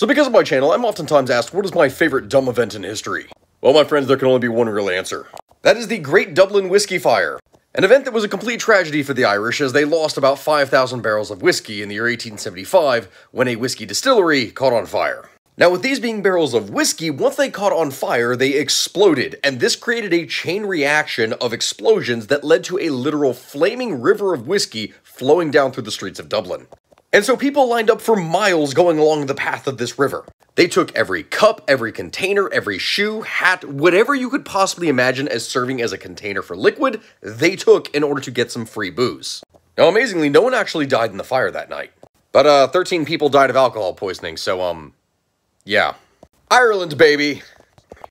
So because of my channel, I'm oftentimes asked what is my favorite dumb event in history? Well, my friends, there can only be one real answer. That is the Great Dublin Whiskey Fire. An event that was a complete tragedy for the Irish as they lost about 5,000 barrels of whiskey in the year 1875 when a whiskey distillery caught on fire. Now, with these being barrels of whiskey, once they caught on fire, they exploded, and this created a chain reaction of explosions that led to a literal flaming river of whiskey flowing down through the streets of Dublin. And so people lined up for miles going along the path of this river. They took every cup, every container, every shoe, hat, whatever you could possibly imagine as serving as a container for liquid, they took in order to get some free booze. Now, amazingly, no one actually died in the fire that night. But, uh, 13 people died of alcohol poisoning, so, um, yeah. Ireland, baby!